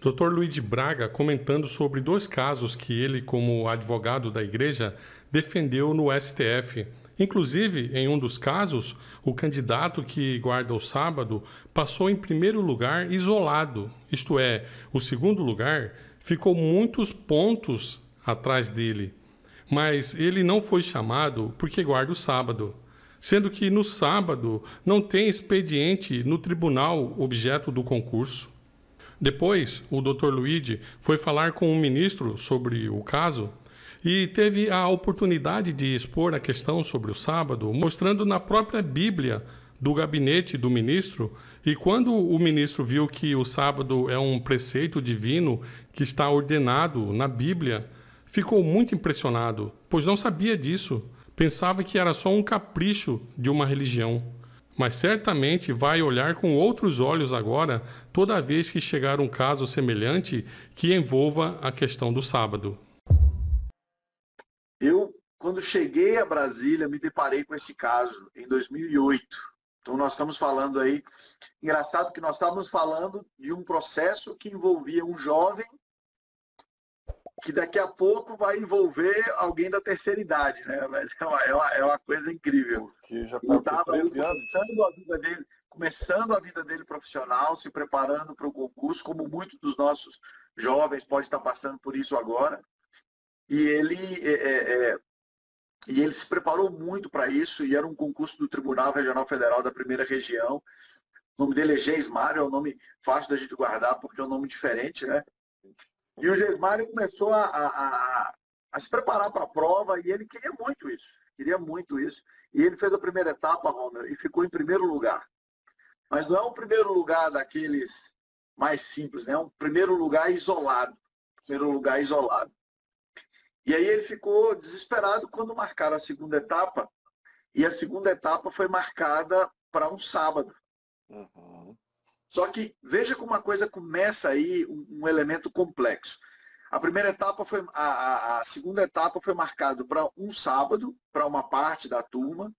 Dr. Luiz Braga comentando sobre dois casos que ele, como advogado da igreja, defendeu no STF. Inclusive, em um dos casos, o candidato que guarda o sábado passou em primeiro lugar isolado, isto é, o segundo lugar ficou muitos pontos atrás dele. Mas ele não foi chamado porque guarda o sábado, sendo que no sábado não tem expediente no tribunal objeto do concurso. Depois, o Dr. Luigi foi falar com o ministro sobre o caso e teve a oportunidade de expor a questão sobre o sábado, mostrando na própria Bíblia do gabinete do ministro. E quando o ministro viu que o sábado é um preceito divino que está ordenado na Bíblia, ficou muito impressionado, pois não sabia disso. Pensava que era só um capricho de uma religião mas certamente vai olhar com outros olhos agora toda vez que chegar um caso semelhante que envolva a questão do sábado. Eu, quando cheguei a Brasília, me deparei com esse caso em 2008. Então, nós estamos falando aí. Engraçado que nós estávamos falando de um processo que envolvia um jovem que daqui a pouco vai envolver alguém da terceira idade, né? Mas é uma, é uma, é uma coisa incrível. Que já está começando a vida dele, começando a vida dele profissional, se preparando para o concurso, como muitos dos nossos jovens podem estar passando por isso agora. E ele é, é, é e ele se preparou muito para isso, e era um concurso do Tribunal Regional Federal da Primeira Região. O nome dele é Geismário, é um nome fácil da gente guardar, porque é um nome diferente, né? E o Gesmário começou a, a, a, se preparar para a prova e ele queria muito isso. Queria muito isso. E ele fez a primeira etapa, Romero, e ficou em primeiro lugar. Mas não é um primeiro lugar daqueles mais simples, né? É um primeiro lugar isolado. Primeiro lugar isolado. E aí ele ficou desesperado quando marcaram a segunda etapa. E a segunda etapa foi marcada para um sábado. Uhum. Só que veja como a coisa começa aí um, um elemento complexo. A primeira etapa foi a, a, a segunda etapa foi marcada para um sábado para uma parte da turma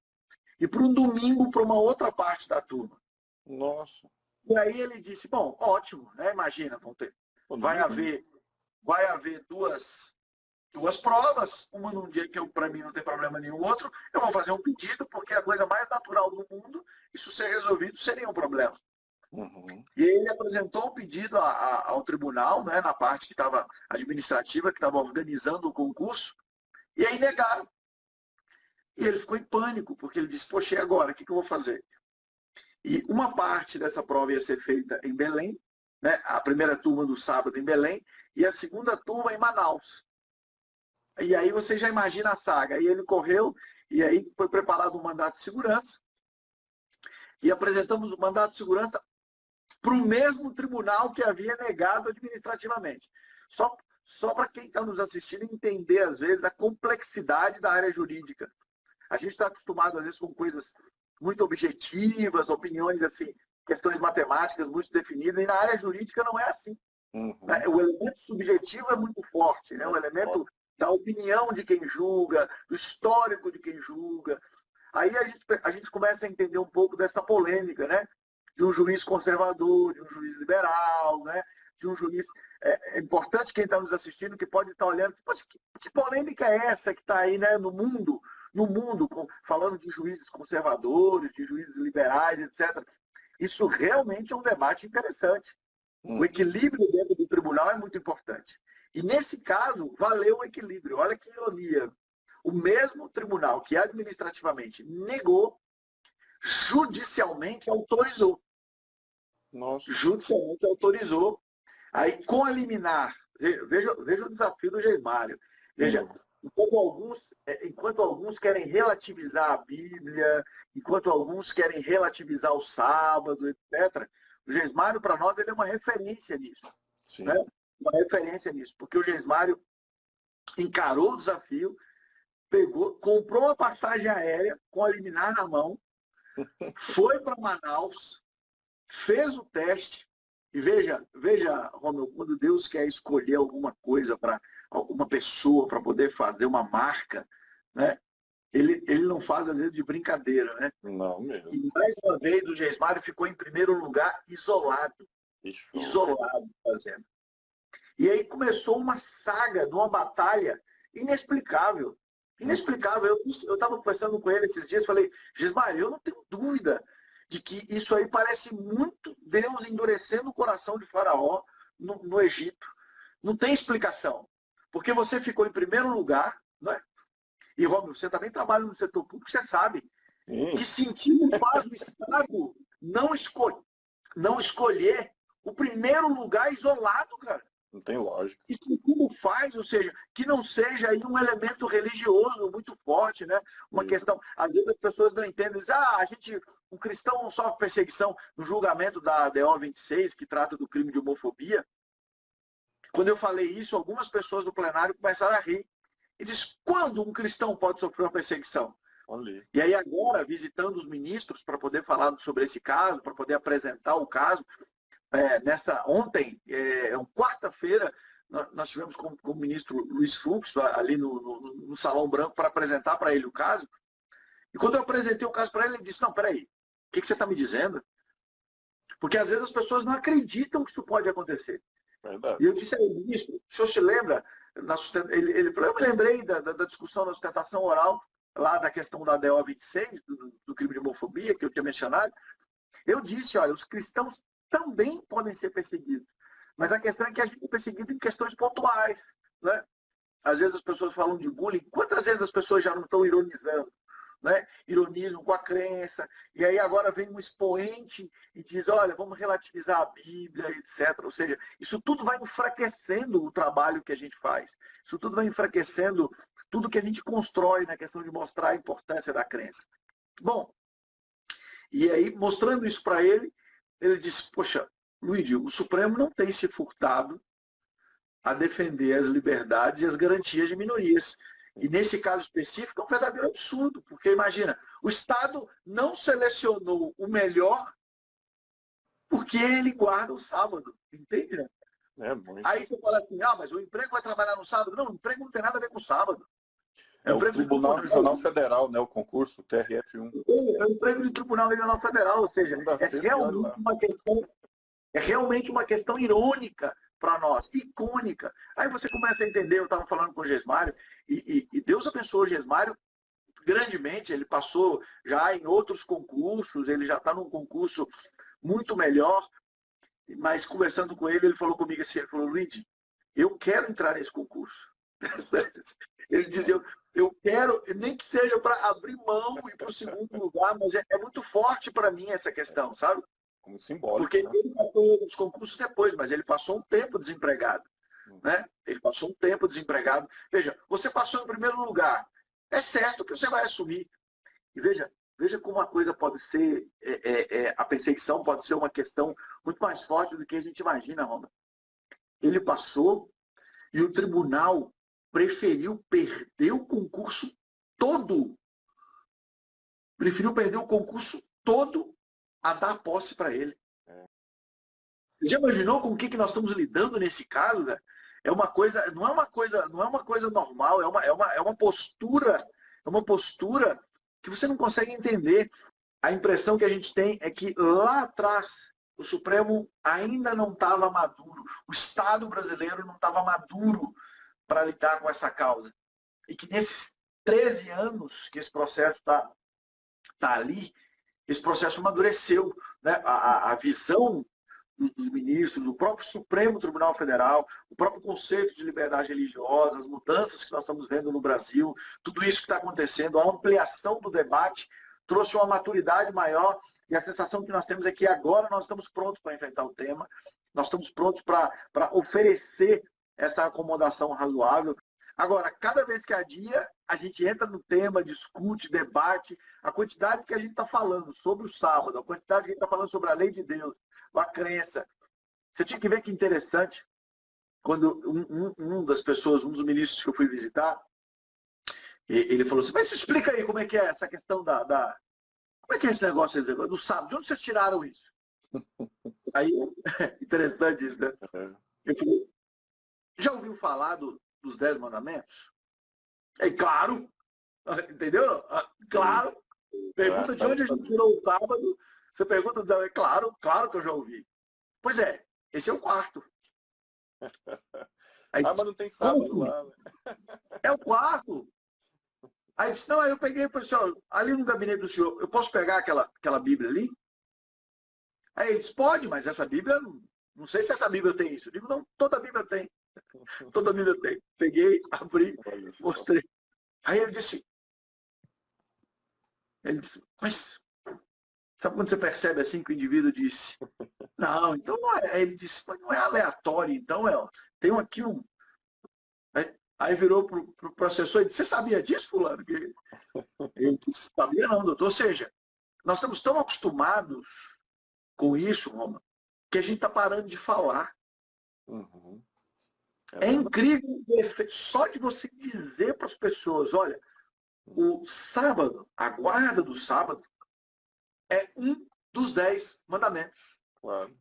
e para um domingo para uma outra parte da turma. Nossa. E aí ele disse, bom, ótimo, né? Imagina, vão ter, vai haver, vai haver duas duas provas, uma num dia que para mim não tem problema nenhum, outro eu vou fazer um pedido porque a coisa mais natural do mundo, isso ser resolvido seria um problema. Uhum. E ele apresentou um pedido a, a, ao tribunal, né, na parte que estava administrativa, que estava organizando o concurso, e aí negaram. E ele ficou em pânico, porque ele disse, poxa, e agora? O que, que eu vou fazer? E uma parte dessa prova ia ser feita em Belém, né, a primeira turma do sábado em Belém, e a segunda turma em Manaus. E aí você já imagina a saga. E ele correu, e aí foi preparado um mandato de segurança, e apresentamos o mandato de segurança para o mesmo tribunal que havia negado administrativamente. Só, só para quem está nos assistindo entender, às vezes, a complexidade da área jurídica. A gente está acostumado, às vezes, com coisas muito objetivas, opiniões assim, questões matemáticas muito definidas, e na área jurídica não é assim. Uhum. Né? O elemento subjetivo é muito forte, né? o elemento da opinião de quem julga, do histórico de quem julga. Aí a gente, a gente começa a entender um pouco dessa polêmica, né? De um juiz conservador, de um juiz liberal, né? de um juiz. É, é importante quem está nos assistindo que pode estar tá olhando, mas que, que, polêmica é essa que está aí né, no mundo, no mundo, com, falando de juízes conservadores, de juízes liberais, etc. Isso realmente é um debate interessante. O equilíbrio dentro do tribunal é muito importante. E nesse caso, valeu o equilíbrio. Olha que ironia. O mesmo tribunal que administrativamente negou, judicialmente autorizou. Nossa. judicialmente autorizou. Aí, com a liminar, veja, veja o desafio do Geismário. Veja, enquanto alguns, é, enquanto alguns querem relativizar a Bíblia, enquanto alguns querem relativizar o sábado, etc., o Geismário, para nós, ele é uma referência nisso. Né? Uma referência nisso. Porque o Geismário encarou o desafio, pegou, comprou uma passagem aérea com a liminar na mão, foi para Manaus, fez o teste, e veja, veja, Romeu, quando Deus quer escolher alguma coisa para alguma pessoa para poder fazer uma marca, né? Ele, ele não faz às vezes de brincadeira, né? Não mesmo. E mais uma vez o Geismário ficou em primeiro lugar isolado. Isso. Isolado fazendo. E aí começou uma saga de uma batalha inexplicável. Inexplicável. Eu estava conversando com ele esses dias, falei, Gismar, eu não tenho dúvida de que isso aí parece muito Deus endurecendo o coração de Faraó no, no Egito. Não tem explicação. Porque você ficou em primeiro lugar, né? E, Romulo, você também trabalha no setor público, você sabe Sim. que sentido faz o Estado não, escol não escolher o primeiro lugar isolado, cara. Não tem lógica. Isso tudo faz, ou seja, que não seja aí um elemento religioso muito forte, né? Uma Sim. questão, às vezes as pessoas não entendem, dizem, ah, a gente, o cristão não sofre perseguição no julgamento da DO 26, que trata do crime de homofobia. Quando eu falei isso, algumas pessoas do plenário começaram a rir. E diz, quando um cristão pode sofrer uma perseguição? Olha. E aí agora, visitando os ministros para poder falar sobre esse caso, para poder apresentar o caso, é, nessa ontem, é, é quarta-feira, nós tivemos com, com, o ministro Luiz Fux ali no, no, no Salão Branco para apresentar para ele o caso. E quando eu apresentei o caso para ele, ele disse, não, peraí, o que, que você está me dizendo? Porque às vezes as pessoas não acreditam que isso pode acontecer. Verdade. E eu disse aí, ministro, o senhor se lembra? Na ele, ele falou, eu me lembrei da, da, da, discussão da sustentação oral, lá da questão da DO 26, do, do crime de homofobia, que eu tinha mencionado. Eu disse, olha, os cristãos também podem ser perseguidos. Mas a questão é que a gente é perseguido em questões pontuais. Né? Às vezes as pessoas falam de bullying. Quantas vezes as pessoas já não estão ironizando? Né? ironizam com a crença, e aí agora vem um expoente e diz, olha, vamos relativizar a Bíblia, etc. Ou seja, isso tudo vai enfraquecendo o trabalho que a gente faz. Isso tudo vai enfraquecendo tudo que a gente constrói na questão de mostrar a importância da crença. Bom, e aí, mostrando isso para ele, ele disse, poxa, Luiz, o Supremo não tem se furtado a defender as liberdades e as garantias de minorias. E nesse caso específico é um verdadeiro absurdo, porque imagina, o Estado não selecionou o melhor porque ele guarda o sábado, entende? Né? É, Aí você fala assim, ah, mas o emprego vai trabalhar no sábado. Não, o emprego não tem nada a ver com o sábado. É, é o Tribunal Regional Federal, né? O concurso, TRF1. É o emprego do Tribunal Regional Federal, ou seja, é realmente uma questão, é realmente uma questão irônica para nós, icônica. Aí você começa a entender, eu estava falando com o Gesmário, e, e, e Deus abençoou o Gesmário grandemente, ele passou já em outros concursos, ele já está num concurso muito melhor, mas conversando com ele, ele falou comigo assim, ele falou, Luigi, eu quero entrar nesse concurso. Ele dizia, eu, eu quero, nem que seja para abrir mão e para o segundo lugar, mas é, é muito forte para mim essa questão, sabe? Muito simbólico. Porque né? ele passou os concursos depois, mas ele passou um tempo desempregado. Hum. Né? Ele passou um tempo desempregado. Veja, você passou em primeiro lugar. É certo que você vai assumir. E veja, veja como a coisa pode ser, é, é, é, a perseguição pode ser uma questão muito mais forte do que a gente imagina, Roma. Ele passou e o tribunal preferiu perder o concurso todo. Preferiu perder o concurso todo a dar posse para ele. É. Já imaginou com o que, que nós estamos lidando nesse caso? Né? É uma coisa, não é uma coisa, não é uma coisa normal, é uma, é uma, é uma postura, é uma postura que você não consegue entender. A impressão que a gente tem é que lá atrás o Supremo ainda não estava maduro, o Estado brasileiro não estava maduro para lidar com essa causa. E que nesses 13 anos que esse processo está tá ali, esse processo amadureceu. Né? A, a, visão dos ministros, do próprio Supremo Tribunal Federal, o próprio conceito de liberdade religiosa, as mudanças que nós estamos vendo no Brasil, tudo isso que está acontecendo, a ampliação do debate trouxe uma maturidade maior e a sensação que nós temos é que agora nós estamos prontos para enfrentar o tema, nós estamos prontos para oferecer essa acomodação razoável. Agora, cada vez que adia, a gente entra no tema, discute, debate, a quantidade que a gente está falando sobre o sábado, a quantidade que a gente está falando sobre a lei de Deus, a crença. Você tinha que ver que interessante, quando um, um, um das pessoas, um dos ministros que eu fui visitar, ele falou assim, mas explica aí como é que é essa questão da, da... Como é que é esse negócio do sábado? De onde vocês tiraram isso? Aí, interessante isso, né? Eu falei, já ouviu falar do, dos Dez Mandamentos? É claro, entendeu? Claro. Pergunta de onde a gente tirou o sábado. Você pergunta, é claro, claro que eu já ouvi. Pois é, esse é o quarto. Aí, ah, mas não tem sábado lá. Né? É o quarto. Aí disse, não, aí eu peguei e falei assim, ó, ali no gabinete do senhor, eu posso pegar aquela, aquela Bíblia ali? Aí ele disse, pode, mas essa Bíblia, não sei se essa Bíblia tem isso. Eu digo, não, toda Bíblia tem. Toda Bíblia tem. Peguei, abri, mostrei. Aí ele disse, ele disse, mas sabe quando você percebe assim que o indivíduo disse, não, então não é. Ele disse, mas não é aleatório, então é, tem aqui um. Aí virou para o processor e disse, você sabia disso, fulano? Eu disse, sabia não, doutor. Ou seja, nós estamos tão acostumados com isso, Roma, que a gente está parando de falar. Uhum. É, é incrível só de você dizer para as pessoas, olha, o sábado, a guarda do sábado, é um dos dez mandamentos. Claro.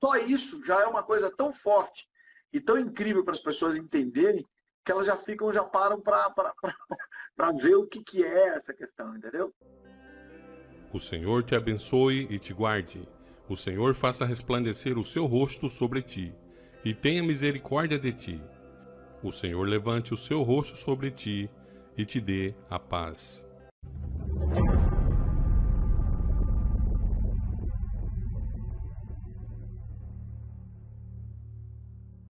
Só isso já é uma coisa tão forte e tão incrível para as pessoas entenderem que elas já ficam, já param para ver o que, que é essa questão, entendeu? O Senhor te abençoe e te guarde. O Senhor faça resplandecer o seu rosto sobre ti e tenha misericórdia de ti. O Senhor levante o seu rosto sobre ti e te dê a paz.